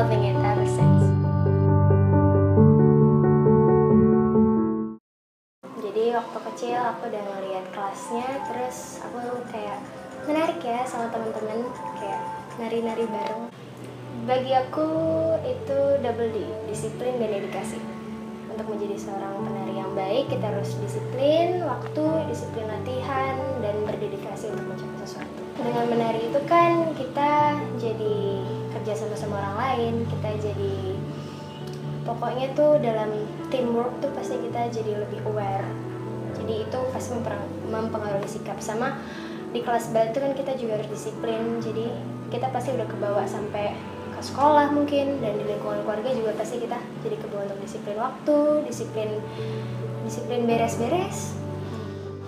loving it ever since. Jadi waktu kecil aku udah ngeliat kelasnya, terus aku kayak menarik ya sama teman-teman kayak nari-nari bareng. Bagi aku itu double D, disiplin dan dedikasi. Untuk menjadi seorang penari yang baik, kita harus disiplin waktu, disiplin latihan, dan berdedikasi untuk mencapai sesuatu. Dengan menari itu kan kita jadi sama orang lain, kita jadi pokoknya tuh dalam teamwork tuh pasti kita jadi lebih aware. Jadi itu pasti mempengaruhi sikap sama di kelas balet itu kan kita juga harus disiplin. Jadi kita pasti udah kebawa sampai ke sekolah mungkin dan di lingkungan keluarga juga pasti kita jadi kebawa untuk disiplin waktu, disiplin disiplin beres-beres.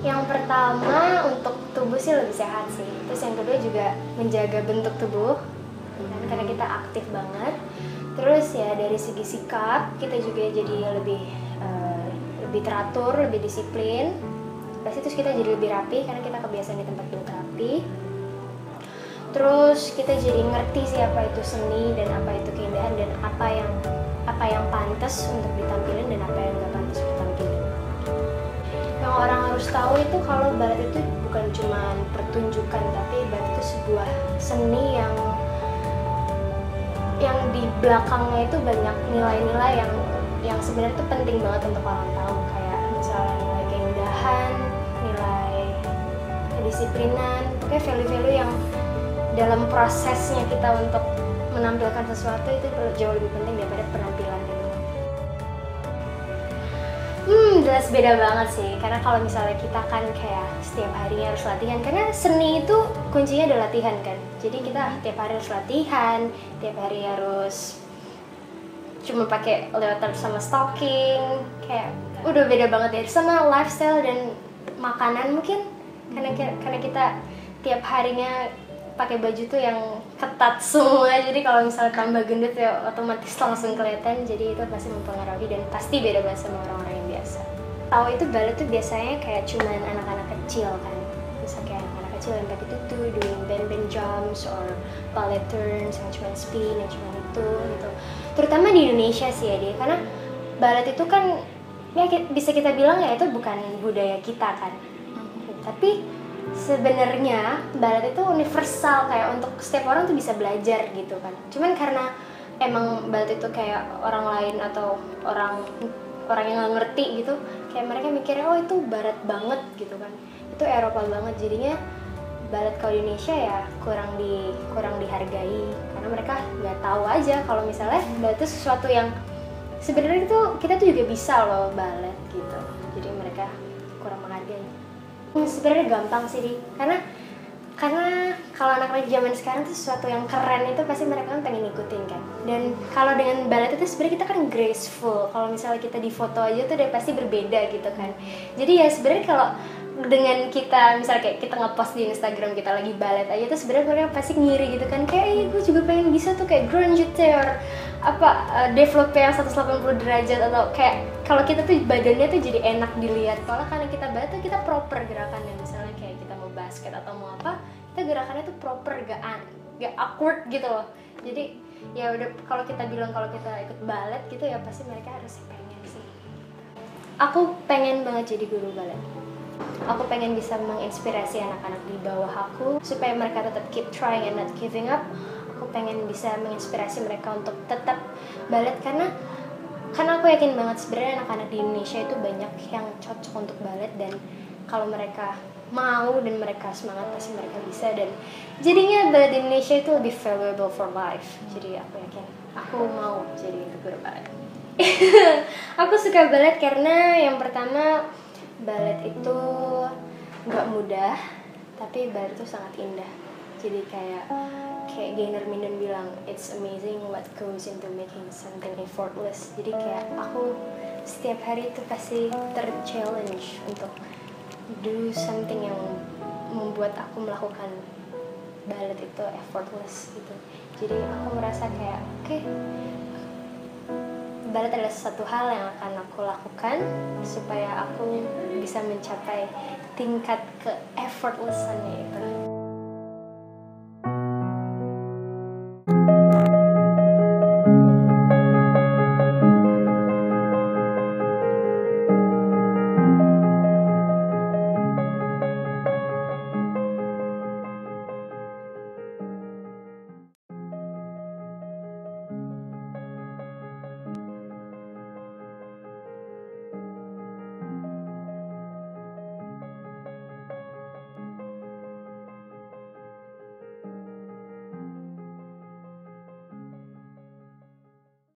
Yang pertama untuk tubuh sih lebih sehat sih. Terus yang kedua juga menjaga bentuk tubuh karena kita aktif banget. Terus ya dari segi sikap kita juga jadi lebih eh, lebih teratur, lebih disiplin. Pasti terus kita jadi lebih rapi karena kita kebiasaan di tempat duduk rapi. Terus kita jadi ngerti sih apa itu seni dan apa itu keindahan dan apa yang apa yang pantas untuk ditampilin dan apa yang nggak pantas untuk ditampilin. Yang orang harus tahu itu kalau balet itu bukan cuma pertunjukan tapi balet itu sebuah seni yang yang di belakangnya itu banyak nilai-nilai yang yang sebenarnya itu penting banget untuk orang tahu kayak misalnya nilai keindahan, nilai kedisiplinan, pokoknya value-value yang dalam prosesnya kita untuk menampilkan sesuatu itu jauh lebih penting daripada penampilan. Hmm, jelas beda banget sih. Karena kalau misalnya kita kan kayak setiap harinya harus latihan. Karena seni itu kuncinya adalah latihan kan. Jadi kita tiap hari harus latihan, tiap hari harus cuma pakai leotard sama stocking. Kayak udah beda banget ya sama lifestyle dan makanan mungkin. Karena karena kita tiap harinya pakai baju tuh yang ketat semua. Jadi kalau misalnya tambah gendut ya otomatis langsung kelihatan. Jadi itu pasti mempengaruhi dan pasti beda banget sama orang-orang yang biasa. Tahu itu balet tuh biasanya kayak cuman anak-anak kecil kan. Misalnya kayak anak-anak kecil yang pakai itu doing bend bend jumps or ballet turns yang cuma spin yang cuma itu gitu. Terutama di Indonesia sih ya dia karena balet itu kan ya bisa kita bilang ya itu bukan budaya kita kan. Tapi sebenarnya balet itu universal kayak untuk setiap orang tuh bisa belajar gitu kan. Cuman karena emang balet itu kayak orang lain atau orang orang yang nggak ngerti gitu kayak mereka mikirnya oh itu barat banget gitu kan. Itu Eropa banget. Jadinya kalau di Indonesia ya kurang di kurang dihargai. Karena mereka nggak tahu aja kalau misalnya balet itu sesuatu yang sebenarnya itu kita tuh juga bisa loh balet gitu. Jadi mereka kurang menghargai sebenarnya gampang sih di. Karena karena kalau anak-anak zaman sekarang tuh sesuatu yang keren itu pasti mereka kan pengen ngikutin kan. Dan kalau dengan balet itu sebenarnya kita kan graceful. Kalau misalnya kita di foto aja tuh udah pasti berbeda gitu kan. Jadi ya sebenarnya kalau dengan kita misalnya kayak kita ngepost di Instagram kita lagi balet aja tuh sebenarnya mereka pasti ngiri gitu kan. Kayak iya gue juga pengen bisa tuh kayak grunge or apa uh, develop yang 180 derajat atau kayak kalau kita tuh badannya tuh jadi enak dilihat. Kalau karena kita balet tuh kita proper gerakannya. Misalnya kayak kita mau basket atau mau apa kita gerakannya tuh proper gak gak awkward gitu loh. Jadi ya udah kalau kita bilang kalau kita ikut balet gitu ya pasti mereka harus pengen sih. Aku pengen banget jadi guru balet aku pengen bisa menginspirasi anak-anak di bawah aku supaya mereka tetap keep trying and not giving up. Aku pengen bisa menginspirasi mereka untuk tetap balet karena karena aku yakin banget sebenarnya anak-anak di Indonesia itu banyak yang cocok untuk balet dan kalau mereka mau dan mereka semangat pasti mereka bisa dan jadinya balet di Indonesia itu lebih valuable for life. Jadi aku yakin aku mau jadi guru balet aku suka balet karena yang pertama balet itu nggak mudah tapi balet itu sangat indah. Jadi kayak kayak Gainer Minden bilang it's amazing what goes into making something effortless. Jadi kayak aku setiap hari itu pasti terchallenge untuk do something yang membuat aku melakukan balet itu effortless gitu. Jadi aku merasa kayak oke okay, balet adalah satu hal yang akan aku lakukan supaya aku bisa mencapai tingkat ke effortlessannya itu